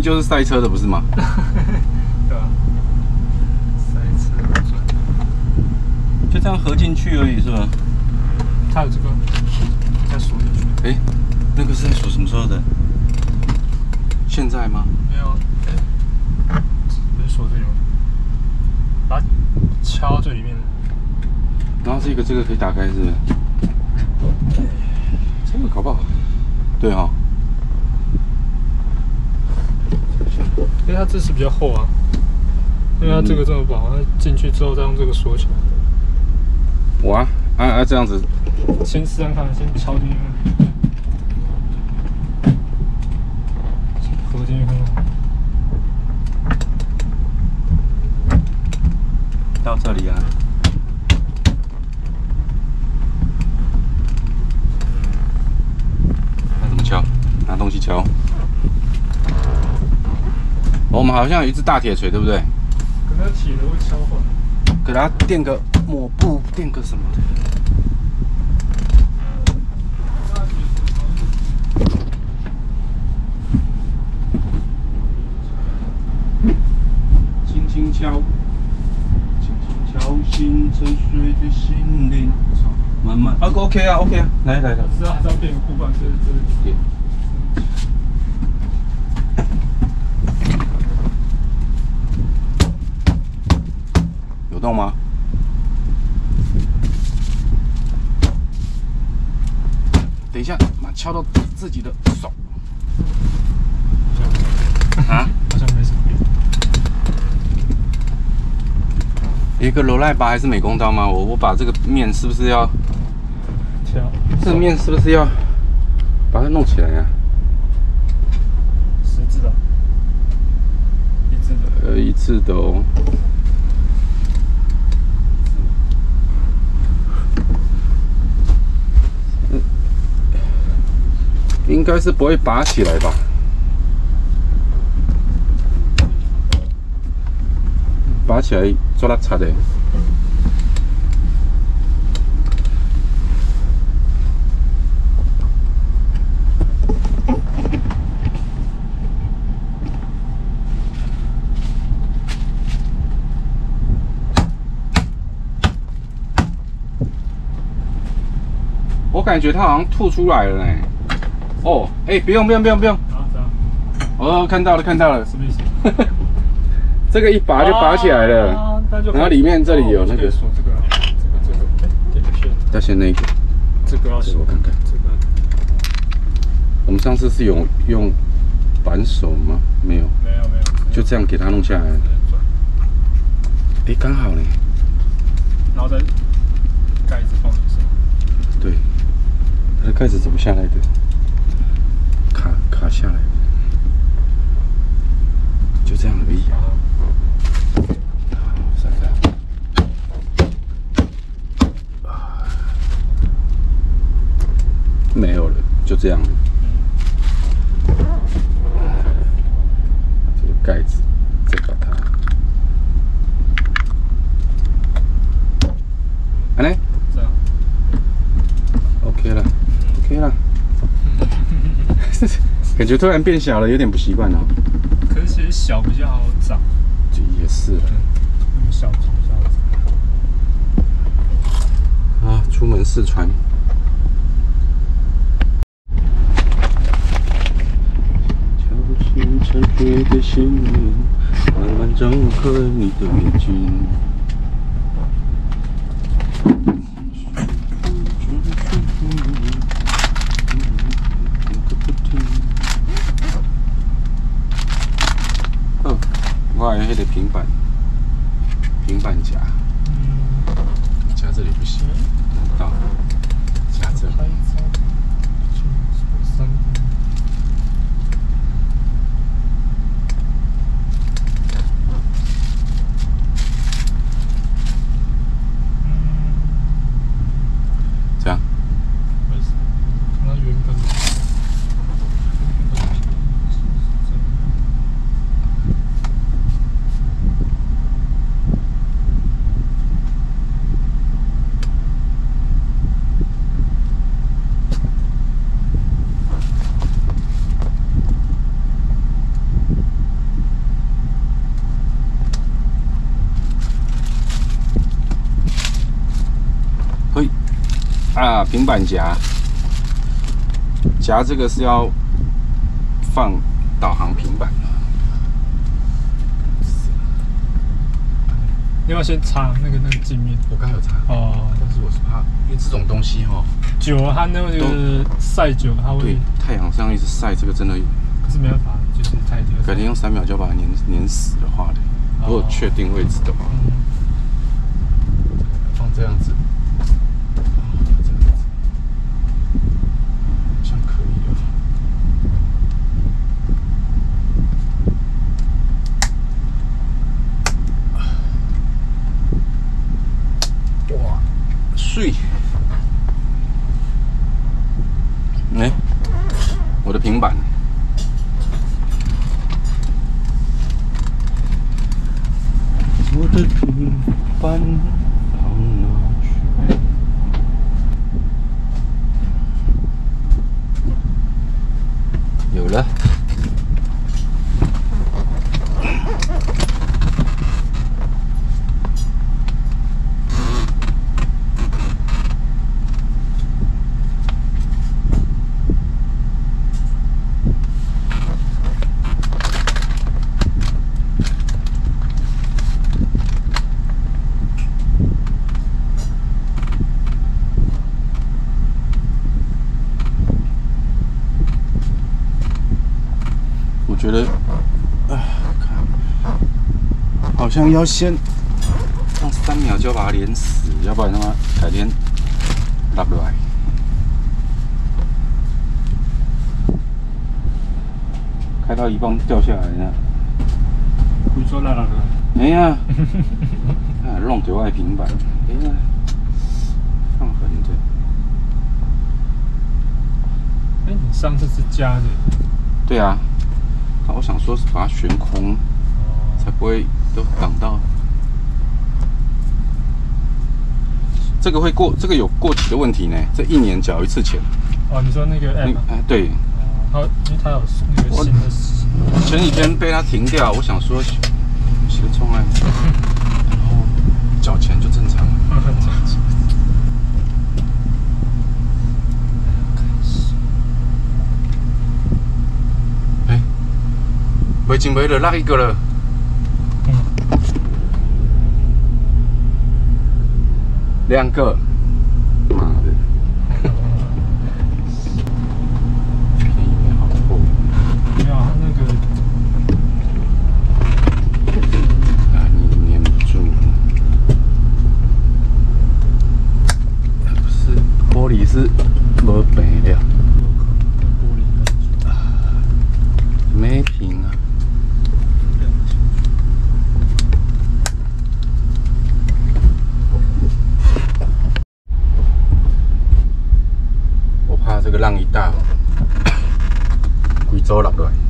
就是赛车的，不是吗？对啊？赛车转，就这样合进去而已，是吧？它有这个再锁进去，哎，那个是在锁什么时候的？现在吗？没有，哎，不是锁这里吗？把它敲到最里面，然后这个这个可以打开，是不是？这个搞不好，对哈、因为它这是比较厚啊，因为它这个这么薄，它进去之后再用这个锁起来。我，啊啊这样子，先试看看，先敲进去，合进去看看。到这里啊。那怎么敲？拿东西敲。好像有一只大铁锤，对不对？可能铁的会敲坏。给它垫个抹布，垫个什么的。轻轻敲，轻轻敲醒沉睡的心灵。慢慢啊，OK 啊，OK 啊，来来来，是啊，还是要变个护板，这这点有动吗？等一下，妈敲到自己的手啊！好像没什么变。一个罗赖拔还是美工刀吗？我我把这个面是不是要，挑这个面是不是要把它弄起来呀、十字的，一字的，呃，一次的哦。应该是不会拔起来吧？拔起来做拉差的。我感觉它好像吐出来了呢。哦，哎、不用不用不用不用，哦，看到了看到了，什么意思？这个一拔就拔起来了。啊，然后里面这里有那个哦可以锁这个，这个这个，哎，点个线，要先那个，这个要锁这个我看看。这个我们上次是有用扳手吗？没有，没有没有，就这样给它弄下来。哎，刚好呢。然后再盖子放进去。对，它的盖子怎么下来的？卡卡下来，就这样而已。没有了，就这样了。这个盖子，再把它，安尼这样，OK 了，OK 了。感觉突然变小了，有点不习惯哦。可是其实小比较好长，这也是啊那么小比较好长。啊，出门试穿。敲醒沉睡的心灵，慢慢睁开你的眼睛。我还有迄个平板，平板夹，嗯，夹这里不行，弄到夹这里。拍一张，就三个。这样，没事，那原本的。啊，平板夹，夹这个是要放导航平板。你要不要先擦那个那个镜面我刚有插，哦。但是我是怕，因为这种东西哈、久了它那个晒久了它对，太阳上一直晒，这个真的可是没办法，就是太热。改天用三秒就要把它粘粘死的话如果确定位置的话，放这样子，one 好像要先放三秒就要把它连死，要不然的话改天拉不来。开到一半掉下来呢，你说来了了，哎呀，啊，弄丢爱平板，哎呀，放横的，哎，你上次是加的，对啊，啊我想说是把它悬空，才不会都挡到。这个会过，这个有过期的问题呢。这一年缴一次钱。哦，你说那个那 app，个哎，对，它因为它有那个新的，前几天被它停掉，我想说写个冲案，然后缴钱就正常了。哎，没进没了，那一个了。两个，妈的，便宜没好货。没有它那个啊，你粘不住。不是，玻璃是没白了，玻璃没平啊。我怕这个浪一大，贵州落来。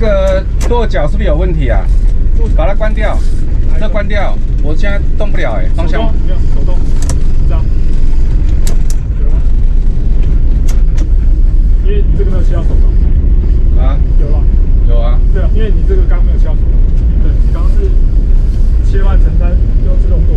这个跺脚是不是有问题啊？把它关掉，这关掉，我现在动不了哎、欸，方向。手动，这样。因为这个没有需要手动。啊？有了。有啊。对啊，因为你这个刚没有需要手动。对，刚是切换成单，用自动舵。